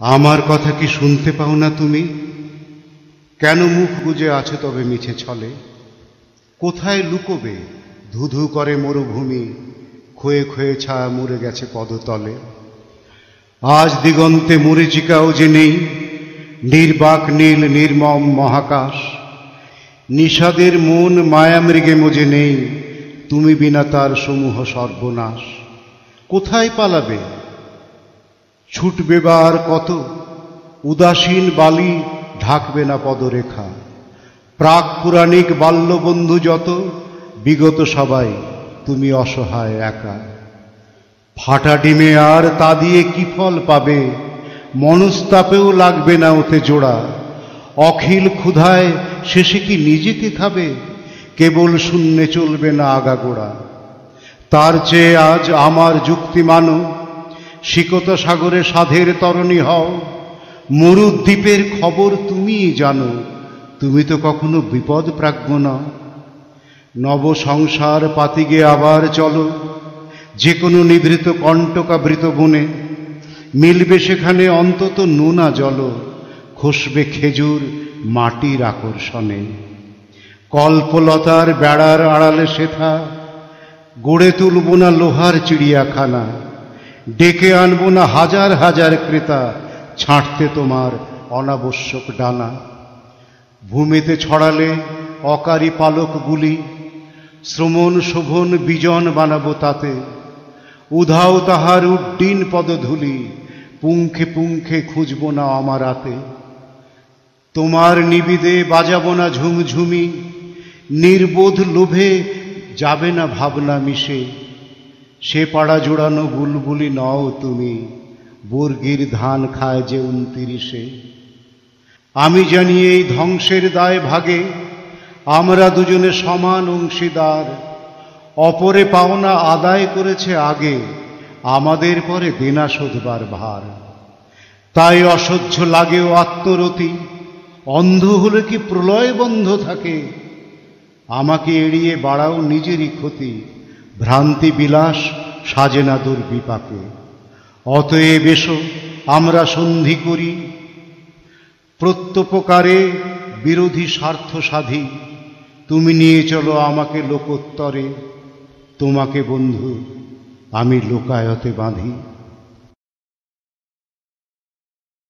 আমার কথা কি শুনতে পাও না তুমি? কেন মুখ গুজে আছো তবে মিছে ছলে? কোথায় লুকোবে? ধুধু করে মরুভূমি, ক্ষয়ে ক্ষয়ে ছায়া মরে গেছে পদতলে। আজ দিগন্তে মরিচিকাও যে নেই, নির্বাক নীল নির্মম মহাকাশ। নিষাদের মন মায়া মায়ামৃগে মজে নেই, তুমি বিনা তার সমূহ সর্বনাশ। কোথায় পালাবে? ছুটবে বা আর কত? উদাসীন বালি ঢাকবে না পদরেখা। প্রাক পুরাণিক বাল্যবন্ধু যত, বিগত সবাই তুমি অসহায় একা। ফাটা ডিমে আর তা দিয়ে কি ফল পাবে? মনস্তাপেও লাগবে না ওতে জোড়া। অখিল ক্ষুধায় শেষে কি নিজেকে খাবে? কেবল শূন্যে চলবে না আগাগোড়া। তার চেয়ে আজ আমার যুক্তি মানো শিকত সাগরে সাধের তরণী হও। মরুদ্বীপের খবর তুমিই জানো, তুমি তো কখনো বিপদ প্রাজ্ঞ না। নব সংসার পাতিগে আবার চলো যে কোনো নিভৃত কণ্টকাবৃত বনে। মিলবে সেখানে অন্তত নোনা জল, খসবে খেজুর মাটির আকর্ষণে। কল্পলতার বেড়ার আড়ালে শেথা, গড়ে তুলব না লোহার চিড়িয়াখানা। ডেকে আনব না হাজার হাজার ক্রেতা, ছাঁটতে তোমার অনাবশ্যক ডানা। ভূমিতে ছড়ালে অকারী পালকগুলি শ্রমণ শোভন বিজন বানাবো তাতে। উধাও তাহার উড্ডিন পদধূলি পুঙ্খে পুঙ্খে খুঁজব না আমার হাতে তোমার নিবিদে বাজাবো না ঝুমঝুমি, নির্বোধ লোভে যাবে না ভাবনা মিশে। সে পাড়া জোড়ানো বুলবুলি নও তুমি, বর্গির ধান খায় যে উনতিরিশে। আমি জানি এই ধ্বংসের দায় ভাগে, আমরা দুজনে সমান অংশীদার। অপরে পাওনা আদায় করেছে আগে, আমাদের পরে দেনা শোধবার ভার। তাই অসহ্য লাগেও আত্মরতি, অন্ধ হলে কি প্রলয় বন্ধ থাকে? আমাকে এড়িয়ে বাড়াও নিজেরই ক্ষতি। ভ্রান্তি বিলাস সাজে না দুর্বিপাকে। অতএব এসো, আমরা সন্ধি করি। প্রত্যপকারে বিরোধী স্বার্থ সাধি, তুমি নিয়ে চলো আমাকে লোকোত্তরে। তোমাকে বন্ধু, আমি লোকায়তে বাঁধি।